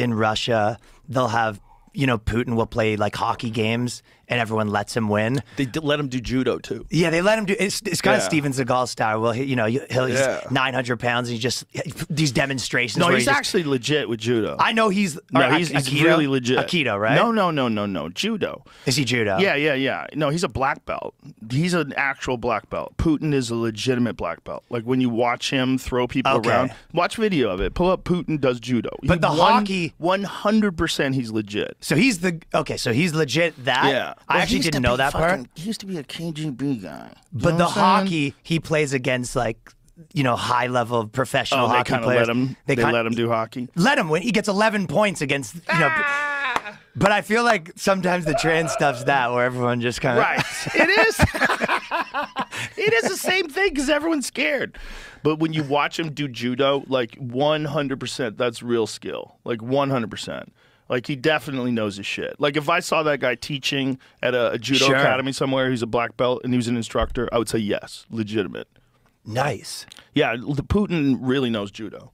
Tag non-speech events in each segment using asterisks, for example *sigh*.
in Russia, they'll have you know Putin will play like hockey games and everyone lets him win. They d- let him do judo too. Yeah, they let him do. It's, it's kind Yeah. of Steven Seagal style. Well, he, you know, he'll, he's Yeah. 900 pounds. And he just these demonstrations. No, he's he just- actually legit with judo. I know he's. no, he's, he's really legit. Aikido, right? No, no, no, no, no. Judo. Is he judo? Yeah, yeah, yeah. No, he's a black belt. He's an actual black belt. Putin is a legitimate black belt. Like when you watch him throw people Okay. around, watch video of it. Pull up Putin does judo. But the hockey- one hundred percent, he's legit. So he's the okay. So he's legit. That Yeah, I Well, he actually didn't know be that part. He used to be a KGB guy. You But the what I'm saying? hockey he plays against like you know high level professional Oh, they hockey kind of players. let him. They, kin- let him do hockey. let him win. He gets 11 points against you know. Ah! But I feel like sometimes the trans stuff's that where everyone just kind of Right. it is. *laughs* it is the same thing because everyone's scared. But when you watch him do judo, like 100%, that's real skill. Like 100%. Like he definitely knows his shit. Like if I saw that guy teaching at a, a judo Sure. academy somewhere, he's a black belt and he was an instructor, I would say yes, legitimate. nice. Yeah, Putin really knows judo.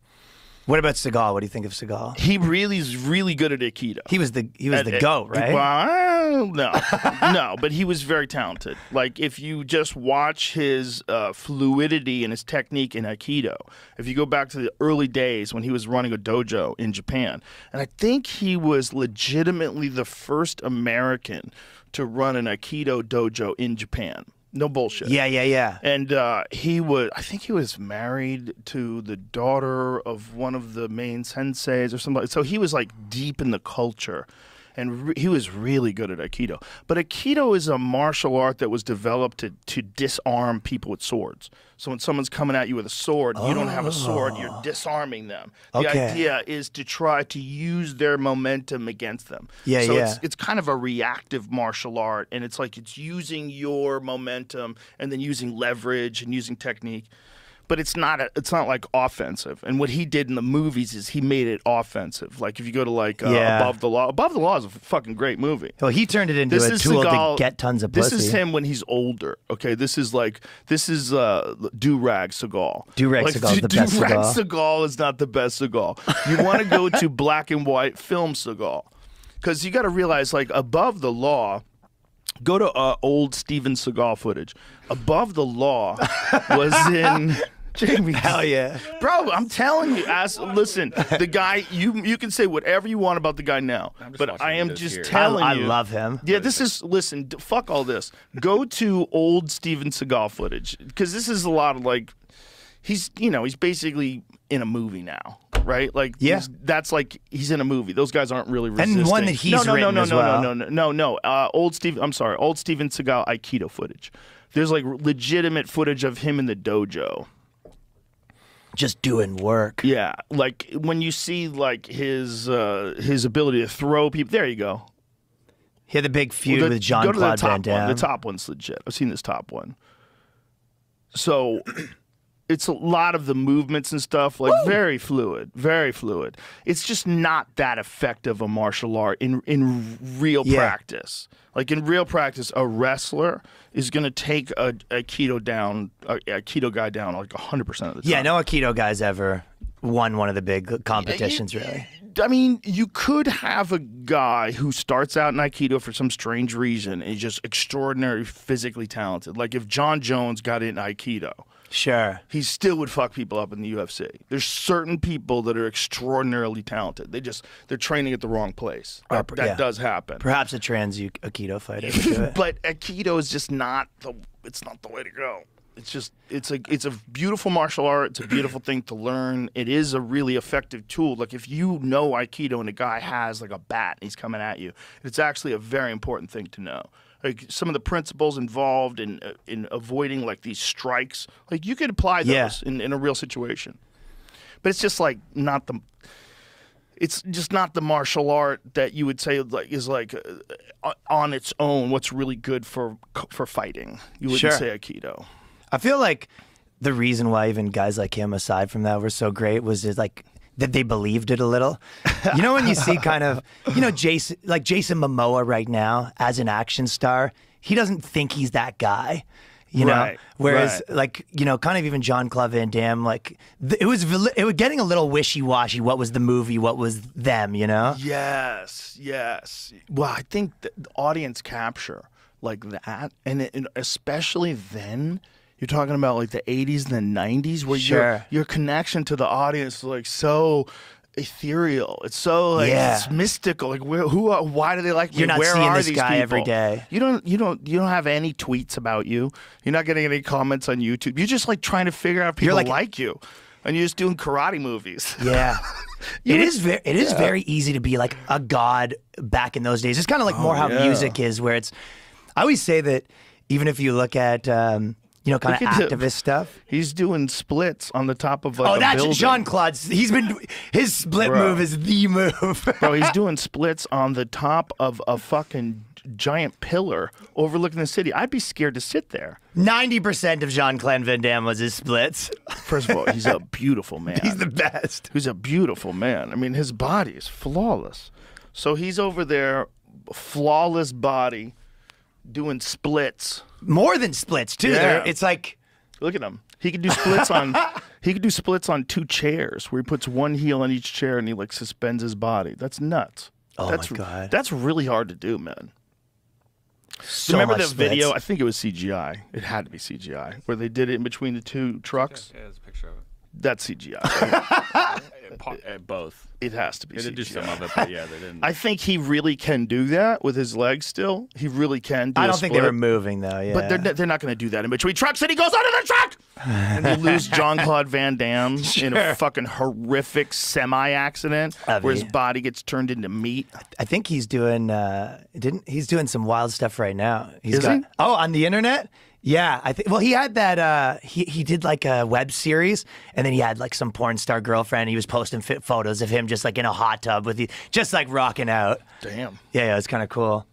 What about Seagal? What do you think of Seagal? He really is really good at aikido. He was the he was the And- goat, right? Well, no, *laughs* no, but he was very talented. Like if you just watch his uh, fluidity and his technique in Aikido, if you go back to the early days when he was running a dojo in Japan, and I think he was legitimately the first American to run an Aikido dojo in Japan. No bullshit. yeah, yeah, yeah. And uh, he was, I think he was married to the daughter of one of the main senseis or something. So he was like deep in the culture. And re- he was really good at Aikido. But Aikido is a martial art that was developed to, to disarm people with swords. So when someone's coming at you with a sword, you don't have a sword, you're oh. disarming them. The Oh. Okay. idea is to try to use their momentum against them. Yeah, so yeah. It's, it's kind of a reactive martial art and it's like it's using your momentum and then using leverage and using technique but it's not a, it's not like offensive and what he did in the movies is he made it offensive like if you go to like uh, Yeah. above the law above the law is a fucking great movie Well, he turned it into this a is tool Seagal, to get tons of this pussy. is him when he's older okay this is like this is uh do rag Seagal Do-rag like, Seagal's *laughs* the best do-rag Seagal. Seagal is not the best Seagal you want to go to *laughs* black and white film Seagal because you got to realize like above the law go to uh, old Steven Seagal footage. Above the Law *laughs* was in Jamie. *laughs* Hell yeah. Bro, I'm telling you, ask listen, the guy you you can say whatever you want about the guy now, but I am just here. telling I, I love him. Yeah, this is listen. Fuck all this. Go to old Steven Seagal footage because this is a lot of like, he's you know he's basically in a movie now, right? Like, Yeah. that's like he's in a movie. Those guys aren't really resisting. And one that he's no, no, written no, no, as no, well. no, no, no, no. Uh, old Steve. I'm sorry, old Steven Seagal Aikido footage. There's like legitimate footage of him in the dojo. Just doing work. Yeah, like when you see like his uh his ability to throw people. There you go. He had the big feud Well, the- with Jean go to the Claude Van Damme. One. The top one's legit. I've seen this top one. So it's a lot of the movements and stuff, like very fluid, very fluid. It's just not that effective a martial art in in real Yeah. practice. Like in real practice, a wrestler is going to take a, Aikido down, a, Aikido guy down like hundred percent of the time. Yeah, no Aikido guy's ever won one of the big competitions, really. I mean, you could have a guy who starts out in Aikido for some strange reason and is just extraordinary physically talented. Like if Jon Jones got in Aikido, Sure. he still would fuck people up in the UFC. There's certain people that are extraordinarily talented. They just they're training at the wrong place. Or- That, that yeah. does happen. Perhaps a trans Aikido fighter would do *laughs* it. but Aikido is just not the it's not the way to go. It's just it's a it's a beautiful martial art. It's a beautiful thing to learn. It is a really effective tool. Like if you know Aikido and a guy has like a bat and he's coming at you, it's actually a very important thing to know. Like some of the principles involved in uh, in avoiding like these strikes, like you could apply those Yeah. in, in a real situation. But it's just like not the it's just not the martial art that you would say like is like uh, on its own what's really good for for fighting. You wouldn't Sure. say aikido. I feel like the reason why even guys like him, aside from that, were so great was just like that they believed it a little. You know, when you see kind of, you know, Jason, like Jason Momoa right now as an action star, he doesn't think he's that guy. You know, Right, whereas right. like you know, kind of even Jean Claude Van Damme, like it was it was getting a little wishy washy. What was the movie? What was them? You know? Yes, yes. Well, I think the the audience capture like that, and, it, and especially then, you're talking about like the 80s and the 90s, where your Sure. your connection to the audience is like so ethereal. It's so like Yeah. it's mystical. Like where, who? Are, why do they like me? You're not where seeing are this these guy people? every day. You don't. You don't. You don't have any tweets about you. You're not getting any comments on YouTube. You're just like trying to figure out if people like- like you, and you're just doing karate movies. *laughs* Yeah. It is very it is very easy to be like a god back in those days. It's kind of like more how Oh, yeah. music is, where it's. I always say that even if you look at um, you know kind of Look at activist stuff. He's doing splits on the top of like Oh, a that's building. Jean Claude's. He's been his split Bro. move is the move. *laughs* Bro, he's doing splits on the top of a fucking giant pillar overlooking the city. I'd be scared to sit there. Ninety percent of Jean Claude Van Damme was his splits. *laughs* First of all, he's a beautiful man. He's the best. He's a beautiful man. I mean, his body is flawless. So he's over there, flawless body, doing splits. More than splits too. Yeah. It's like Look at him. He could do splits on. *laughs* He could do splits on two chairs, where he puts one heel on each chair and he like suspends his body. That's nuts. Oh, that's, my God. That's really hard to do, man. so Remember much that splits. video? I think it was CGI. It had to be CGI, where they did it in between the two trucks. Yeah, there's a picture of it. That's CGI. Pa- *laughs* uh, both. it has to be They did do some of it, but yeah, they didn't. *laughs* I think he really can do that with his legs still. He really can do I a don't think they split. were moving though. Yeah, But they're, they're not going to do that in between trucks, and he goes under the truck, and you lose *laughs* Jean Claude Van Damme in a fucking horrific semi accident Avi. where his body gets turned into meat. I think he's doing uh didn't he's doing some wild stuff right now. He's Is got he? Oh, on the internet? Yeah, I think well he had that uh he he did like a web series and then he had like some porn star girlfriend. He was posting fit photos of him just like in a hot tub with you just like rocking out. Damn. Yeah, yeah, was kind of cool.